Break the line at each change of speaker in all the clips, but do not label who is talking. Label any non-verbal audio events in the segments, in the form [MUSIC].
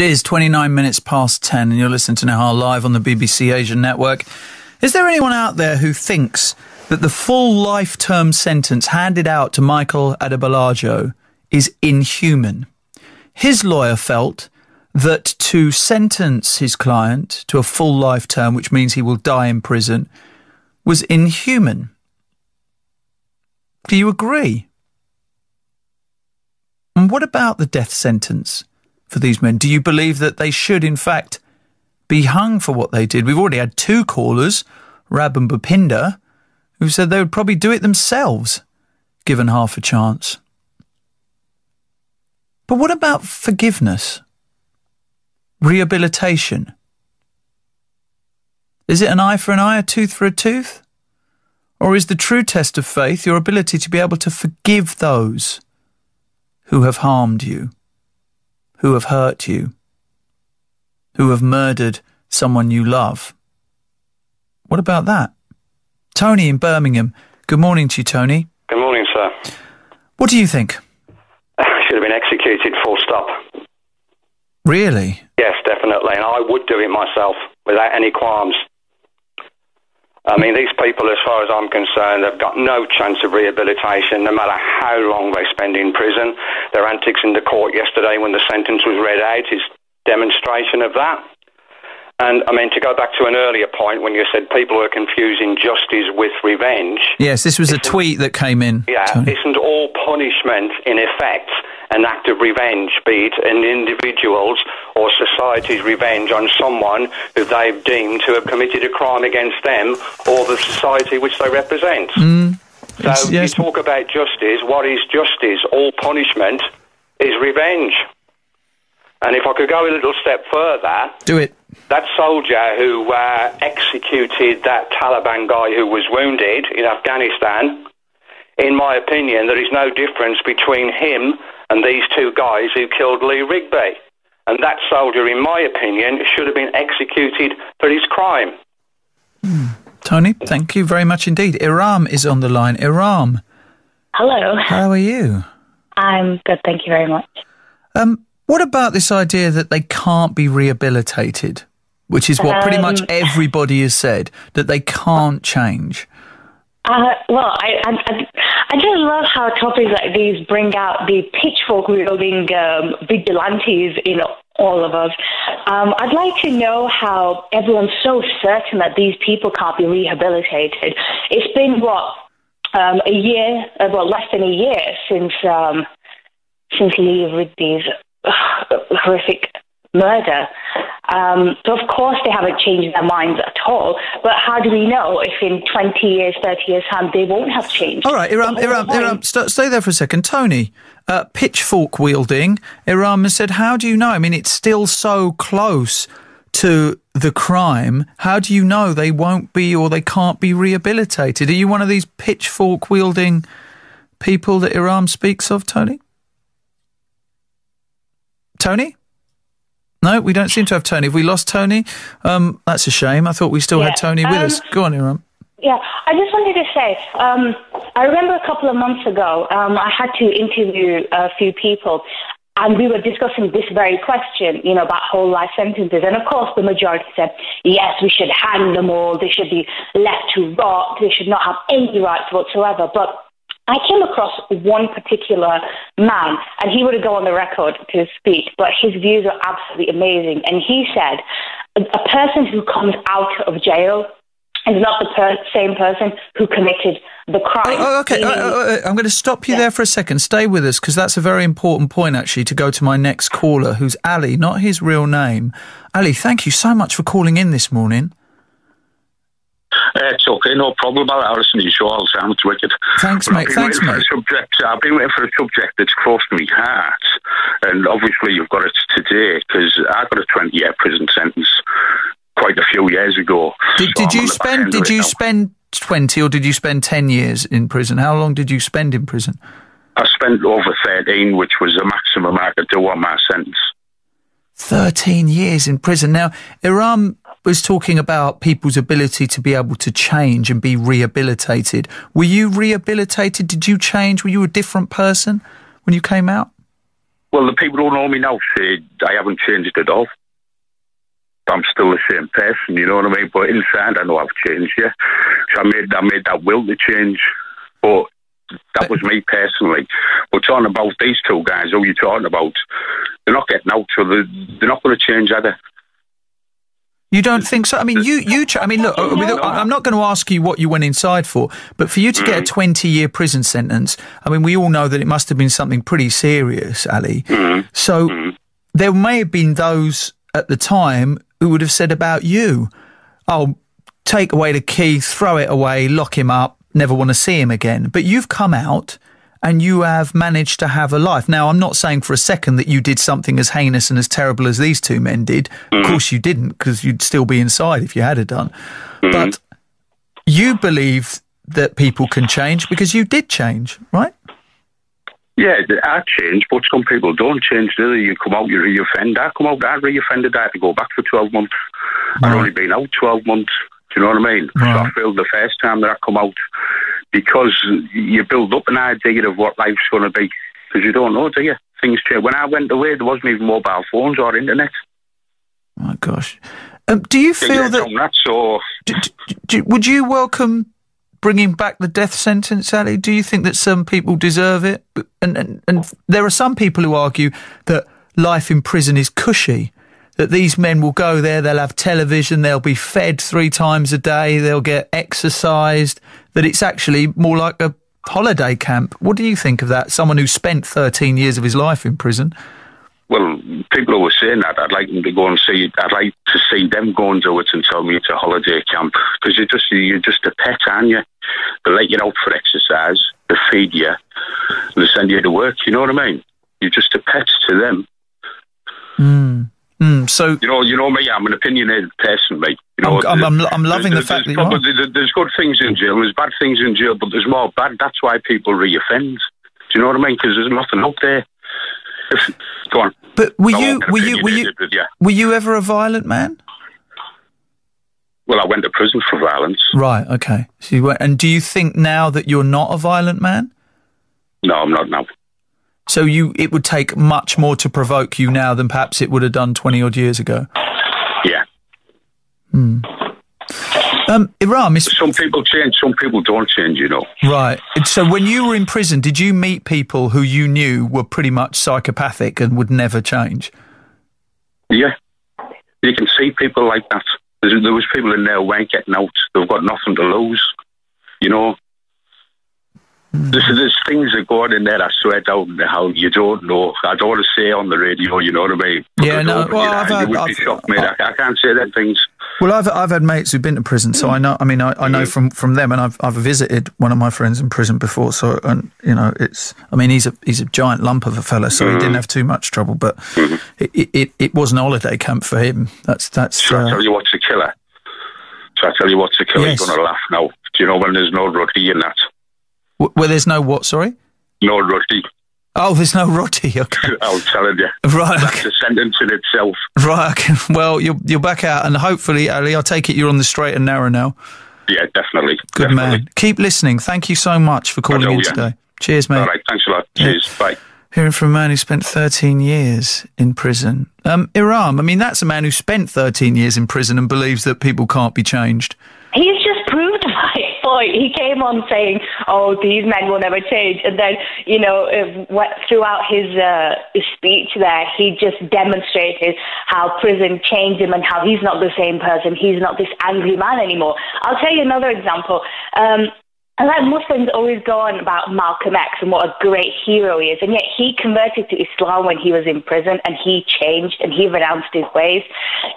It is 29 minutes past 10, and you're listening to Nihal live on the BBC Asian Network. Is there anyone out there who thinks that the full life term sentence handed out to Michael Adebolajo is inhuman? His lawyer felt that to sentence his client to a full life term, which means he will die in prison, was inhuman. Do you agree? And what about the death sentence for these men? Do you believe that they should, in fact, be hung for what they did? We've already had two callers, Rab and Bhupinder, who said they would probably do it themselves, given half a chance. But what about forgiveness? Rehabilitation? Is it an eye for an eye, a tooth for a tooth? Or is the true test of faith your ability to be able to forgive those who have harmed you, who have hurt you, who have murdered someone you love? What about that? Tony in Birmingham. Good morning to you, Tony.
Good morning, sir.
What do you think? [LAUGHS]
Should have been executed full stop.
Really?
Yes, definitely. And I would do it myself without any qualms. I mean, these people, as far as I'm concerned, have got no chance of rehabilitation, no matter how long they spend in prison. Their antics in the court yesterday when the sentence was read out is demonstration of that. And I mean, to go back to an earlier point when you said people are confusing justice with revenge.
Yes, this was a tweet that came in.
Yeah,
Tony.
isn't all punishment, in effect, an act of revenge, be it an individual's or society's revenge on someone who they've deemed to have committed a crime against them or the society which they represent?
It's-
So
yes.
you talk about justice. What is justice? All punishment is revenge. And if I could go a little step further,
Do it.
that soldier who uh, executed that Taliban guy who was wounded in Afghanistan, in my opinion, there is no difference between him and these two guys who killed Lee Rigby. And that soldier, in my opinion, should have been executed for his crime.
Tony, thank you very much indeed. Iram is on the line. Iram,
Hello.
how are you?
I'm good, thank you very much.
Um, what about this idea that they can't be rehabilitated, which is what pretty much
Um,
everybody has said, that they can't change?
Uh, well, I, I, I, just love how topics like these bring out the pitchfork wielding um, vigilantes in all of us. Um, I'd like to know how everyone's so certain that these people can't be rehabilitated. It's been what um, a year, uh, well, less than a year since um, since Lee Rigby's horrific murder. Um, so of course they haven't changed their minds at all. But how do we know if in 20 years, 30 years time they won't have changed?
All right, Iram, Iram, Iram, st- stay there for a second. Tony, uh, pitchfork wielding, Iram has said, how do you know? I mean, it's still so close to the crime. How do you know they won't be or they can't be rehabilitated? Are you one of these pitchfork wielding people that Iram speaks of, Tony? Tony? No, we don't seem to have Tony. Have we lost Tony? Um, that's a shame. I thought we still
Yeah,
had Tony with
um,
us. Go on, Iram.
Yeah, I just wanted to say, um, I remember a couple of months ago, um, I had to interview a few people, and we were discussing this very question, you know, about whole life sentences. And of course, the majority said, yes, we should hang them all, they should be left to rot, they should not have any rights whatsoever. But I came across one particular man, and he would have go on the record to speak, but his views are absolutely amazing. And he said, a person who comes out of jail is not the per- same person who committed the crime.
Oh, okay.
Meaning-
uh, uh, I'm going to stop you
Yeah.
there for a second. Stay with us because that's a very important point, actually, to go to my next caller, who's Ali, not his real name. Ali, thank you so much for calling in this morning.
Uh, it's okay, no problem. I'll, I'll listen to your show the time. It's wicked.
Thanks,
But
mate. Thanks, mate.
Subject, I've been waiting for a subject that's close to my heart, and obviously you've got it today because I got a 20-year prison sentence quite a few years ago.
Did,
So
did you
on the back
spend? Did you
now.
spend twenty or did you spend ten years in prison? How long did you spend in prison?
I spent over 13, which was the maximum I could do on my sentence.
13 years in prison. Now, Iram was talking about people's ability to be able to change and be rehabilitated. Were you rehabilitated? Did you change? Were you a different person when you came out?
Well, the people who know me now say I haven't changed at all. I'm still the same person, you know what I mean? But inside, I know I've changed, yeah. So I made, I made that will to change. But that was me personally. But talking about these two guys, who you're talking about, they're not getting out, so they're, they're not going to change either.
You don't think so? I mean, you, you. I mean, look. I'm not going to ask you what you went inside for, but for you to get a mm. 20 year prison sentence, I mean, we all know that it must have been something pretty serious, Ali. Mm. So mm. there may have been those at the time who would have said about you, "Oh, take away the key, throw it away, lock him up, never want to see him again." But you've come out and you have managed to have a life. Now, I'm not saying for a second that you did something as heinous and as terrible as these two men did. Mm. Of course, you didn't, because you'd still be inside if you had it done. Mm. But you believe that people can change because you did change, right?
Yeah, I changed, but some people don't change, do they? You come out, you re-offend. I come out, I re-offended, I had to go back for 12 months. Right. I've only been out 12 months. Do you know what I mean? Right. So I failed the first time that I come out because you build up an idea of what life's going to be because you don't know, do you? Things change. When I went away, there wasn't even mobile phones or internet.
Oh my gosh. Um, do you feel yeah, that,
that so...
do, do, do, would you welcome bringing back the death sentence, Ali? Do you think that some people deserve it? And, and, and there are some people who argue that life in prison is cushy that these men will go there, they'll have television, they'll be fed three times a day, they'll get exercised, that it's actually more like a holiday camp. What do you think of that? Someone who spent 13 years of his life in prison.
Well, people who are saying that, I'd like them to go and see. I'd like to see them go and do it and tell me it's a holiday camp because you're just you're just a pet, aren't you? They let you out for exercise, they feed you, they send you to work. You know what I mean? You're just a pet to them.
Hmm. Mm, so
you know, you know me. I'm an opinionated person, mate. You
know, I'm, I'm, I'm loving the fact that.
There's good things in jail. There's bad things in jail, but there's more bad. That's why people reoffend. Do you know what I mean? Because there's nothing out there. Go on.
But were you were you were you, you were you ever a violent man?
Well, I went to prison for violence.
Right. Okay. So you went, and do you think now that you're not a violent man?
No, I'm not now.
So you, it would take much more to provoke you now than perhaps it would have done 20 odd years ago.
Yeah.
Hmm. Um, Iram, is...
some people change, some people don't change, you know.
Right. So when you were in prison, did you meet people who you knew were pretty much psychopathic and would never change?
Yeah. You can see people like that. There was people in there who ain't getting out. They've got nothing to lose. You know, there's, there's things that go on in there, I swear down, how you don't know. I don't want to say on the radio, you know what I mean?
Yeah, no, well,
I've had, would I've, be shocked, mate. I, I, can't say that things.
Well, I've I've had mates who've been to prison, so I know. I mean, I, I know mm-hmm. from, from them, and I've I've visited one of my friends in prison before. So, and you know, it's. I mean, he's a he's a giant lump of a fella, so mm-hmm. he didn't have too much trouble. But mm-hmm. it, it it wasn't a holiday camp for him. That's that's.
So uh, I tell you what's a killer. So I tell you what's a killer. Yes. You're going to laugh now. Do you know when there's no rugby in that?
Where there's no what, sorry?
No roti.
Oh, there's no roti. [LAUGHS] Okay. [LAUGHS]
I'm telling you.
Right.
That's a sentence in itself.
Right. Okay. [LAUGHS] Well, you're you're back out, and hopefully, Ali, I take it you're on the straight and narrow now.
Yeah, definitely.
Good
definitely.
man. Keep listening. Thank you so much for calling know, in yeah. today. Cheers, mate.
All right. Thanks a lot. Yeah. Cheers. Bye.
Hearing from a man who spent 13 years in prison. Um, Iram, I mean, that's a man who spent 13 years in prison and believes that people can't be changed.
He's just proved my point. He came on saying, "Oh, these men will never change," and then you know, throughout his, uh, his speech there, he just demonstrated how prison changed him and how he's not the same person. He's not this angry man anymore. I'll tell you another example. Um, and like Muslims always go on about Malcolm X and what a great hero he is, and yet he converted to Islam when he was in prison and he changed and he renounced his ways.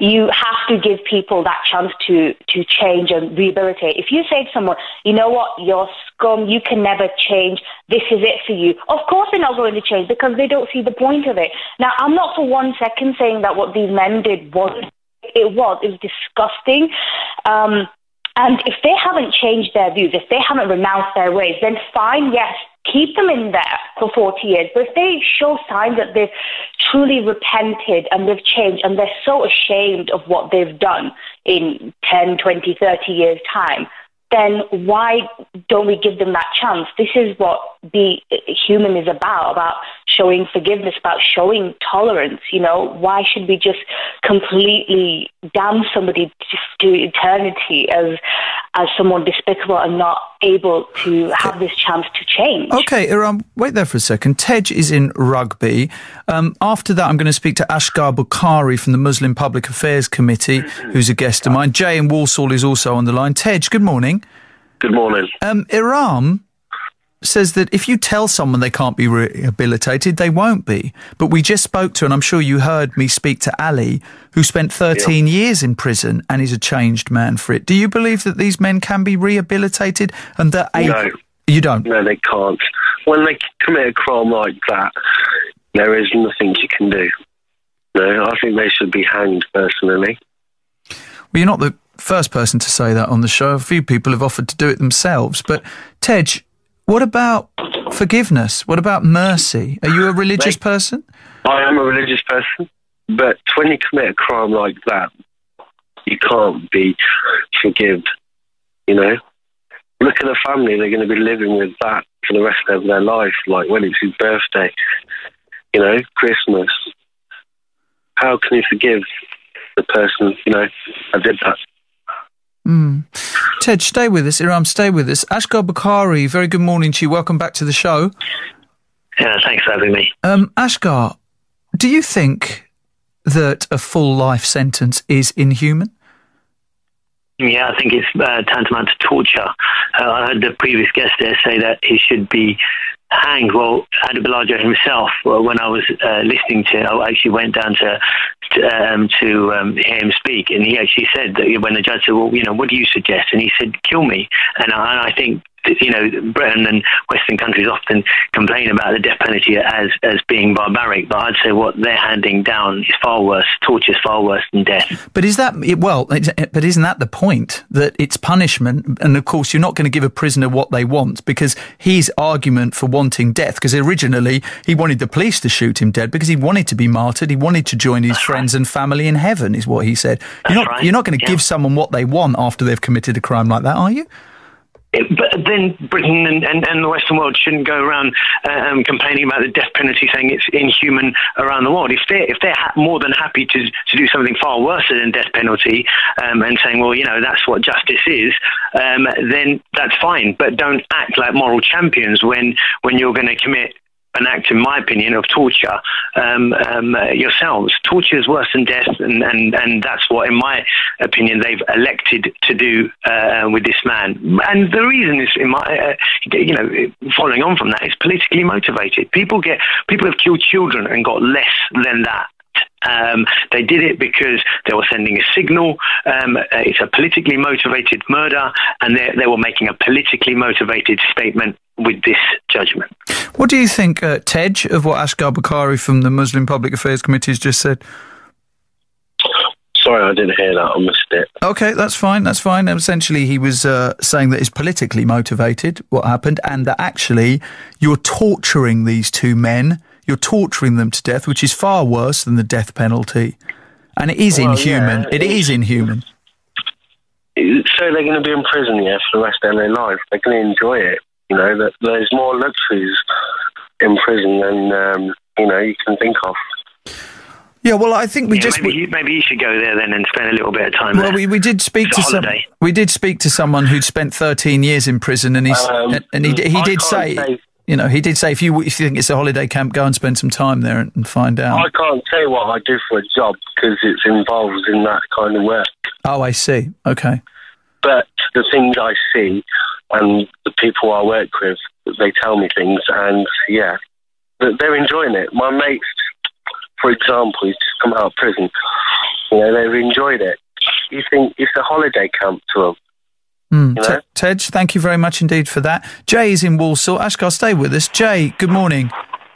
You have to give people that chance to, to change and rehabilitate. If you say to someone, you know what, you're scum, you can never change, this is it for you, of course they're not going to change because they don't see the point of it. Now, I'm not for one second saying that what these men did was it was. It was disgusting. Um, and if they haven't changed their views, if they haven't renounced their ways, then fine, yes, keep them in there for 40 years. But if they show signs that they've truly repented and they've changed and they're so ashamed of what they've done in 10, 20, 30 years' time, then why don't we give them that chance? This is what be human is about, about showing forgiveness, about showing tolerance. You know, why should we just completely damn somebody to eternity as as someone despicable and not able to have this chance to change?
Okay, um, wait there for a second. Tej is in Rugby. Um, after that, I'm going to speak to Asghar Bukhari from the Muslim Public Affairs Committee, who's a guest of mine. Jay in Walsall is also on the line. Tej, good morning.
Good morning.
Um, Iram says that if you tell someone they can't be rehabilitated, they won't be. But we just spoke to, and I'm sure you heard me speak to Ali, who spent 13 yeah. years in prison and is a changed man for it. Do you believe that these men can be rehabilitated and that
a- no,
you don't?
No, they can't. When they commit a crime like that, there is nothing you can do. No, I think they should be hanged personally.
Well, you're not the first person to say that on the show. A few people have offered to do it themselves. But Tej, what about forgiveness? What about mercy? Are you a religious person?
I am a religious person, but when you commit a crime like that, you can't be forgiven. You know, look at the family; they're going to be living with that for the rest of their life. Like when it's his birthday, you know, Christmas. How can you forgive the person? You know, I did that.
Mm. Tej, stay with us. Iram, stay with us. Asghar Bukhari, very good morning to you. Welcome back to the show.
Yeah, thanks for having me.
Um, Asghar, do you think that a full life sentence is inhuman?
Yeah, I think it's uh, tantamount to torture. Uh, I heard the previous guest there say that he should be hanged. Well, Adebolajo himself, well, when I was uh, listening to, I actually went down to, um, to um, hear him speak, and he actually said that when the judge said, "Well, you know, what do you suggest?" and he said, "Kill me." And I, and I think you know, Britain and Western countries often complain about the death penalty as, as being barbaric, but I'd say what they're handing down is far worse. Torture is far worse than death.
But is that, well, but isn't that the point? That it's punishment. And of course, you're not going to give a prisoner what they want because his argument for wanting death, because originally he wanted the police to shoot him dead because he wanted to be martyred. He wanted to join his That's friends right. and family in heaven, is what he said. You're not, right. you're not going to yeah. give someone what they want after they've committed a crime like that, are you?
But then Britain and, and, and, the Western world shouldn't go around um, complaining about the death penalty, saying it's inhuman around the world. If they're if they're ha- more than happy to to do something far worse than death penalty, um, and saying, well, you know, that's what justice is, um, then that's fine. But don't act like moral champions when when you're going to commit an act, in my opinion, of torture um, um, uh, yourselves. Torture is worse than death, and, and, and that's what, in my opinion, they've elected to do uh, with this man. And the reason is, in my, uh, you know, following on from that, is politically motivated. People get people have killed children and got less than that um, they did it because they were sending a signal. Um, it's a politically motivated murder, and they, they were making a politically motivated statement with this judgment.
What do you think, uh, Tej, of what Asghar Bukhari from the Muslim Public Affairs Committee has just said?
Sorry, I didn't hear that. I missed it.
Okay, that's fine. That's fine. Essentially, he was uh, saying that it's politically motivated, what happened, and that actually you're torturing these two men you're torturing them to death, which is far worse than the death penalty. And it is well, inhuman. Yeah, it is inhuman.
So they're going to be in prison, yeah, for the rest of their life. They're going to enjoy it. You know, that there's more luxuries in prison than, um, you know, you can think of.
Yeah, well, I think we
yeah,
just
maybe you, maybe you should go there then and spend a little bit of time.
Well,
there.
we, we did speak to some. We did speak to someone who'd spent 13 years in prison, and he's um, and he he did say, say you know, he did say if you if you think it's a holiday camp, go and spend some time there and, and find out.
I can't tell you what I do for a job because it's involved in that kind of work.
Oh, I see. Okay.
But the things I see and the people I work with, they tell me things, and yeah, they're enjoying it. My mates, for example, he's just come out of prison, you know, they've enjoyed it. You think it's a holiday camp to them.
Mm. You know? Tej, thank you very much indeed for that. Jay is in Walsall. Asghar, stay with us. Jay, good morning.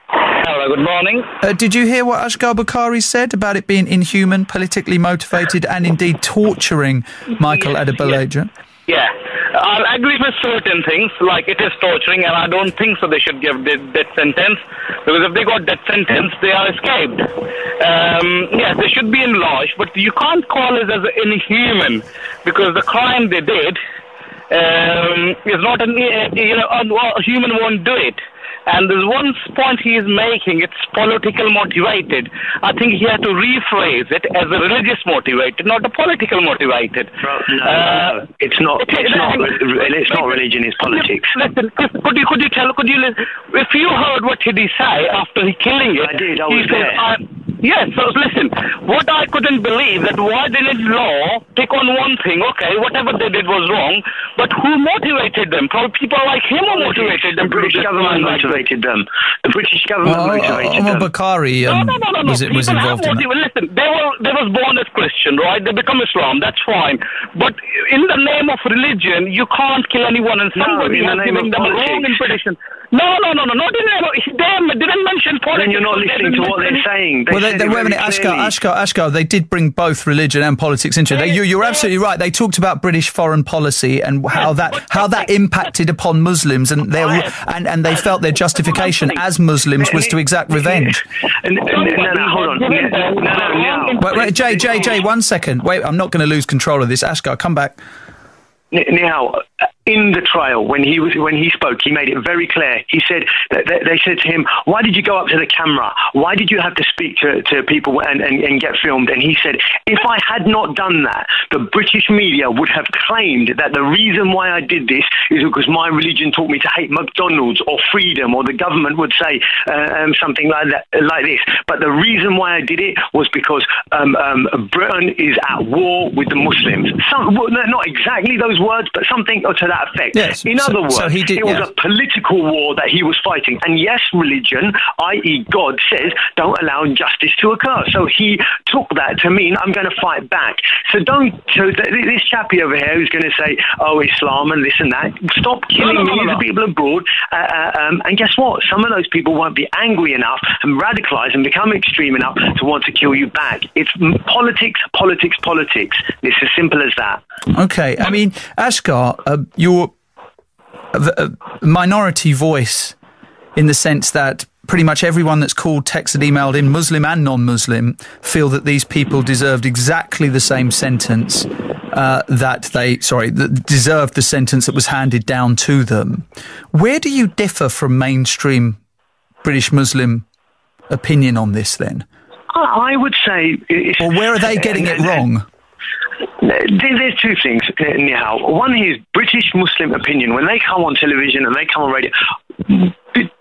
Hello, good morning.
Uh, did you hear what Asghar Bukhari said about it being inhuman, politically motivated, and indeed torturing Michael yes, Adebolajo?
Yeah. I'll agree with certain things, like it is torturing, and I don't think so they should give death sentence, because if they got death sentence, they are escaped. Um, yes, they should be enlarged, but you can't call it as inhuman, because the crime they did um, is not an you know a human won't do it. And there's one point he is making, it's political motivated. I think he had to rephrase it as a religious motivated, not a political motivated.
No, uh, it's not. It's not. It's not religion. It's politics.
Listen, could you could you tell? Could you? If you heard what did he say after he killing it?
I did. I was there.
Said, Yes, so listen, what I couldn't believe that why didn't law pick on one thing, okay, whatever they did was wrong, but who motivated them? Probably people like him who motivated them.
The British government motivated them. The British government well, motivated
Omar
them.
Bakri um,
no, no, no, no,
was, it, was involved in that.
Listen, they were they was born as Christian, right? They become Islam, that's fine. But in the name of religion, you can't kill anyone and somebody
no,
has given them a wrong impression. No, no, no, no, no. Didn't, in They didn't mention politics.
Then you're not listening to what they're saying. They
well, they, they, wait a minute, Asghar, Asghar, Asghar, they did bring both religion and politics into it. They, you, you're absolutely right. They talked about British foreign policy and how that how that impacted upon Muslims, and their and, and they felt their justification as Muslims was to exact revenge.
No, no, hold on. No, no, no.
Wait, wait, Jay, Jay, Jay, one second. Wait, I'm not going to lose control of this. Asghar, come back.
Now, in the trial when he was when he spoke he made it very clear. He said they said to him why did you go up to the camera? Why did you have to speak to, to people and, and, and get filmed? And he said if I had not done that the British media would have claimed that the reason why I did this is because my religion taught me to hate McDonald's or freedom or the government would say uh, um, something like that like this. But the reason why I did it was because um, um, Britain is at war with the Muslims. Some, well, not exactly those words but something to that that effect.
Yes.
In
so,
other words,
so he did,
it was
yes.
a political war that he was fighting. And yes, religion, i.e., God, says don't allow injustice to occur. So he took that to mean I'm going to fight back. So don't, so th- this chappie over here who's going to say, oh, Islam and this and that, stop killing millions of people abroad. Uh, uh, um, and guess what? Some of those people won't be angry enough and radicalize and become extreme enough to want to kill you back. It's politics, politics, politics. It's as simple as that.
Okay. I mean, Asghar, uh, you're a minority voice in the sense that pretty much everyone that's called, texted, emailed in, Muslim and non-Muslim, feel that these people deserved exactly the same sentence uh, that they, sorry, that deserved the sentence that was handed down to them. Where do you differ from mainstream British Muslim opinion on this then?
I would say.
Or where are they getting it wrong?
There's two things, Nihal. One is Muslim opinion. When they come on television and they come on radio,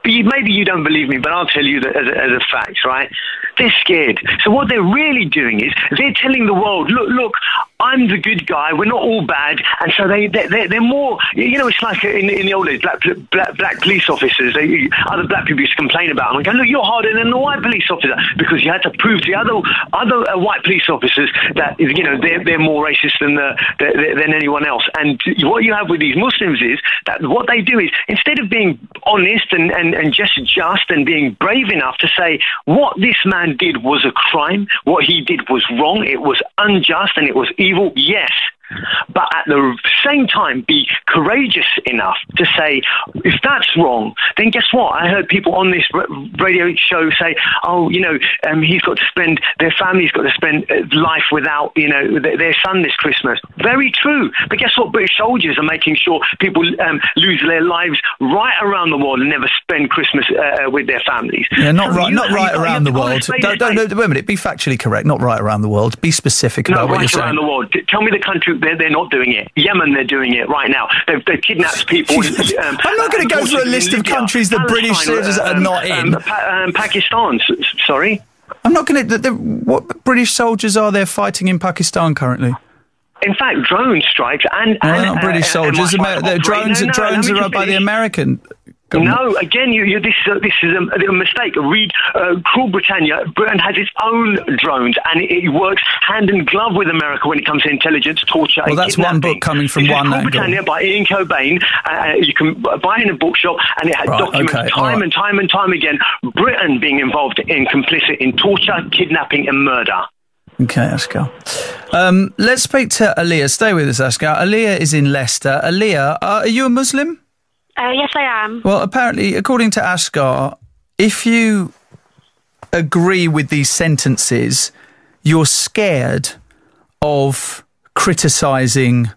maybe you don't believe me, but I'll tell you that as a, as a fact, right? They're scared. So what they're really doing is they're telling the world, look, look, I'm the good guy. We're not all bad. And so they, they, they're more, you know, it's like in, in the old days, black, black, black police officers, they, other black people used to complain about them and go, look, you're harder than the white police officer because you had to prove to the other, other uh, white police officers that, you know, they're, they're more racist than, the, than anyone else. And what you have with these Muslims is that what they do is instead of being honest and, and, and just just and being brave enough to say what this man did was a crime, what he did was wrong, it was unjust and it was evil, yes but at the same time be courageous enough to say, if that's wrong, then guess what? I heard people on this radio show say, oh, you know, um, he's got to spend, their family's got to spend uh, life without, you know, their son this Christmas. Very true. But guess what? British soldiers are making sure people um, lose their lives right around the world and never spend Christmas uh, uh with their families.
Yeah, not so right, not right around the world. Don't, don't, no, wait a minute. Be factually correct. Not right around the world. Be specific about
no,
what
right
you're saying.
around the world. Tell me the country they're, they're not doing it. Yemen, they're doing it right now. They've, they've kidnapped [LAUGHS] people.
um, I'm not going to go through a list of countries that British soldiers
um,
are not in.
Um, pa- um, Pakistan, sorry.
I'm not going to. What British soldiers are there fighting in Pakistan currently?
In fact, drone strikes and,
no,
and
not British
uh,
soldiers. Amer- drones,
no, no,
drones are by the American.
No, again, you, you, this, uh, this is a, a mistake. Read uh, Cruel Britannia. Britain has its own drones, and it, it, works hand in glove with America when it comes to intelligence, torture,
well, that's
one
book coming from
this
one
Cruel
angle.
Britannia by Ian Cobain. Uh, you can buy it in a bookshop, and it has
right,
documents
okay,
time
right.
and time and time again. Britain being involved in complicit in torture, kidnapping, and murder.
Okay, Asghar. Um, let's speak to Aliyah. Stay with us, Asghar. Aliyah is in Leicester. Aliyah, uh, are you a Muslim?
Uh, yes, I am.
Well, apparently, according to Asghar, if you agree with these sentences, you're scared of criticising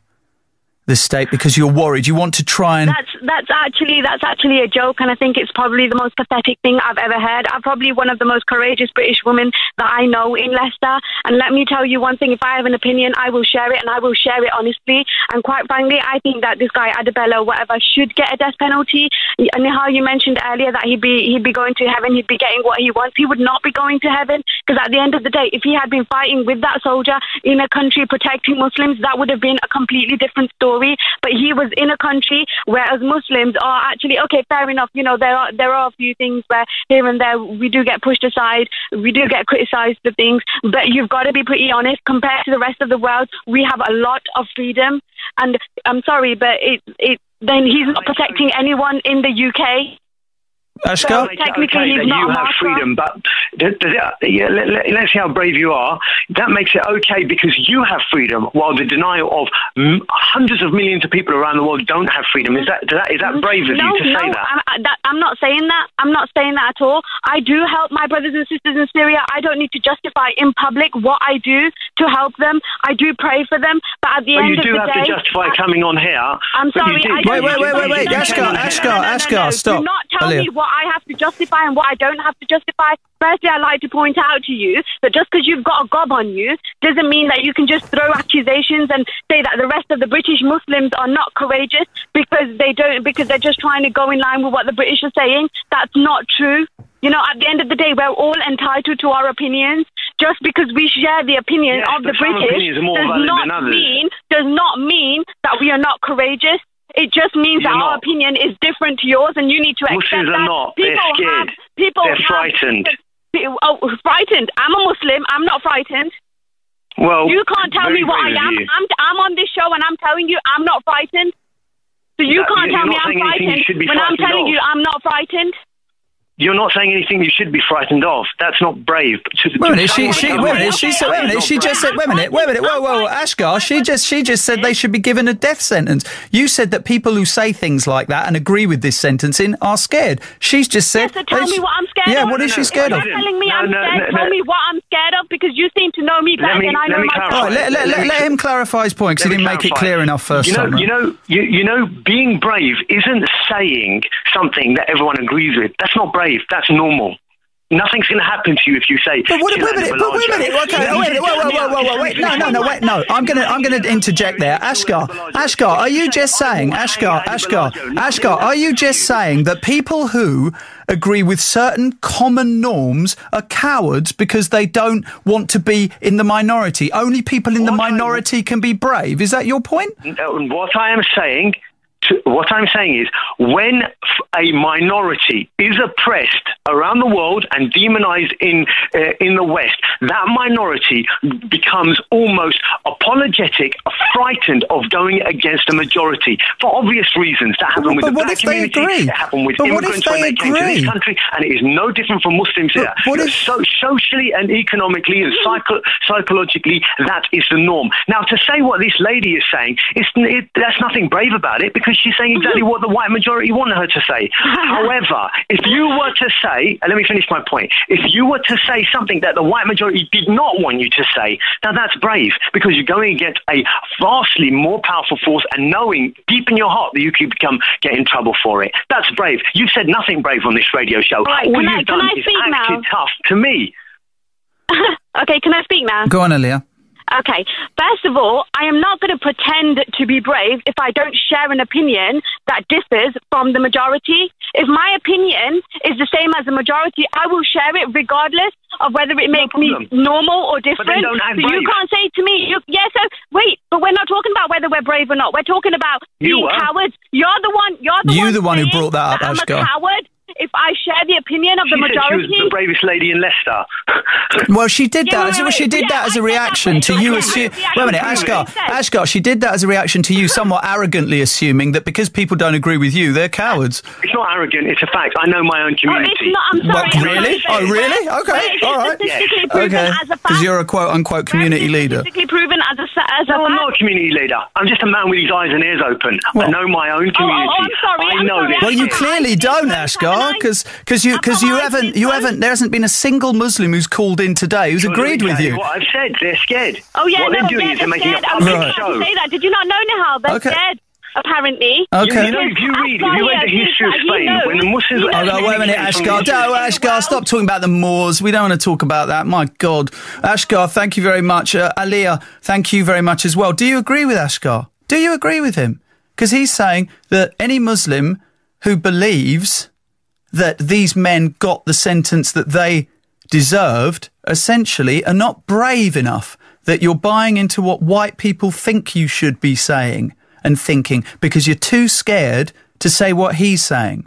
the state because you're worried. You want to try and.
That's that's actually that's actually a joke, and I think it's probably the most pathetic thing I've ever heard. I'm probably one of the most courageous British women that I know in Leicester. And let me tell you one thing: if I have an opinion, I will share it, and I will share it honestly. And quite frankly, I think that this guy Adebello, whatever, should get a death penalty. And how you mentioned earlier that he'd be he'd be going to heaven, he'd be getting what he wants. He would not be going to heaven because at the end of the day, if he had been fighting with that soldier in a country protecting Muslims, that would have been a completely different story. But he was in a country where as Muslims are actually okay, fair enough. You know, there are there are a few things where here and there we do get pushed aside, we do get criticised for things, but you've got to be pretty honest. Compared to the rest of the world, we have a lot of freedom, and I'm sorry, but it it then he's not protecting anyone in the UK.
Ashka?
So technically,
okay
he's not
you
a
have freedom, but does, does it, yeah, let, let, let's see how brave you are. That makes it okay because you have freedom, while the denial of m- hundreds of millions of people around the world don't have freedom. Is that, is that, is that brave of
no,
you to
no,
say that?
I'm, I- that, I'm not saying that. I'm not saying that at all. I do help my brothers and sisters in Syria. I don't need to justify in public what I do to help them. I do pray for them, but at the
But
end of the day, you do have
to justify
I-
coming on here.
I'm sorry. I
Wait, wait, wait, wait,
justify-
wait.
No, no,
Ashkar,
no, no,
Ashkar,
no, no, no,
Ashkar,
no.
stop.
Do not tell
Aaliyah.
me what I have to justify and what I don't have to justify. Firstly, I'd like to point out to you that just because you've got a gob on you doesn't mean that you can just throw accusations and say that the rest of the British Muslims are not courageous because they don't because they're just trying to go in line with what the British are saying. That's not true. You know, at the end of the day, we're all entitled to our opinions. Just because we share the opinion
Yes,
of the British
opinions are more
does not mean does not mean that we are not courageous. It just means
You're
that our opinion is different to yours, and you need to accept
Muslims
that.
are not. They're
People
scared.
have people
They're
have-
frightened.
Oh, frightened! I'm a Muslim. I'm not frightened.
Well,
You can't tell me what I am. I'm I'm on this show and I'm telling you I'm not frightened. So you
That-
can't tell me I'm frightened when I'm telling
of.
you I'm not frightened.
You're not saying anything you should be frightened of. That's not brave. To,
Wait a minute, she, she, wait a minute, she said, wait a minute, she just said, wait a minute, wait a minute, whoa, whoa, Asghar, she just, she just said they should be given a death sentence. You said that people who say things like that and agree with this sentencing are scared. She's just said.
So tell me what I'm scared
Yeah,
of.
what is she scared of?
You're telling me
No,
I'm
no,
scared.
no,
tell
no.
me what I'm scared of because you seem to know me
Let
better
me-
than I know myself.
clarify.
All right, let, let, let, let him clarify his point because he didn't make it clear enough first
you know,
time.
You know, you, you know, being brave isn't saying something that everyone agrees with. That's not brave. That's normal. Nothing's going to happen to you if you say.
But what, wait a minute, but wait a minute,
Bellagio."
okay, oh, wait whoa, whoa, whoa, whoa, whoa, wait, no, no, no, wait, no, I'm gonna, I'm gonna interject there. Asghar, Asghar, are you just saying, Asghar, Asghar, Asghar, are you just saying that people who agree with certain common norms are cowards because they don't want to be in the minority? Only people in the minority can be brave. Is that your point?
Uh, What I am saying, what I'm saying is, when a minority is oppressed around the world and demonized in uh, in the West, that minority becomes almost apologetic, frightened of going against the majority for obvious reasons. That happened with
But
the black community.
agree?
It happened with
But
immigrants when
they
they came to this country, and it is no different from Muslims here.
what if-
so, socially and economically and psycho- psychologically, that is the norm. Now, to say what this lady is saying, it's, it, that's nothing brave about it because she's saying exactly what the white majority wanted her to say. [LAUGHS] However, if you were to say, and let me finish my point, if you were to say something that the white majority did not want you to say, now that's brave because you're going against a vastly more powerful force and knowing deep in your heart that you could become get in trouble for it. That's brave. You've said nothing brave on this radio show.
right,
All
can
you've
I-
done is
speak
acted
now?
tough to me. [LAUGHS]
okay, can I speak now?
Go on, Aaliyah.
Okay. First of all, I am not going to pretend to be brave if I don't share an opinion that differs from the majority. If my opinion is the same as the majority, I will share it regardless of whether it makes me normal or different. so you can't say to me, you, yes, so wait, but we're not talking about whether we're brave or not. We're talking about
You
being
are.
cowards. You're the one. You're the
You
one.
the one who brought that up,
I'm
Asghar.
a coward. If I share the opinion of
She
the
said she was
majority,
the bravest lady in Leicester. [LAUGHS]
Well, she did
Yeah,
that.
wait,
as,
wait,
she did
Yeah,
that as
I
a
said that,
reaction to you.
said
Assu-
that
wait a minute,
reaction to Asghar. you said.
Asghar. She did that as a reaction to you, somewhat arrogantly assuming that because people don't agree with you, they're cowards.
It's not arrogant. It's a fact. I know my own
Oh,
community.
it's not. I'm sorry.
What,
I'm
really?
sorry.
Oh, really? Okay, all right.
statistically proven
Okay,
as a fact.
because you're a quote unquote community leader.
Statistically proven as a as a
No, I'm not a community leader. I'm just a man with his eyes and ears open. I know my own
Oh, oh,
community.
I'm sorry,
I
I'm
know
sorry,
this.
Well, you clearly don't,
I-
Asghar,
I-
because because because you because you haven't you haven't there hasn't been a single Muslim who's called in today who's agreed with you.
What I've said, they're scared.
Oh yeah,
what
no,
they're doing
yeah,
is they're making
scared.
a
I'm
public
really glad
show.
to say that. Did you not know, Nihal? They're
Okay.
scared. Apparently.
Okay.
You know, if you read, if you read the history of Spain, when the Muslims were
Oh, no, wait a minute, Asghar. No, Asghar, stop talking about the Moors. We don't want to talk about that. My God. Asghar, thank you very much. Uh, Aliyah, thank you very much as well. Do you agree with Asghar? Do you agree with him? Because he's saying that any Muslim who believes that these men got the sentence that they deserved essentially are not brave enough that you're buying into what white people think you should be saying and thinking because you're too scared to say what he's saying.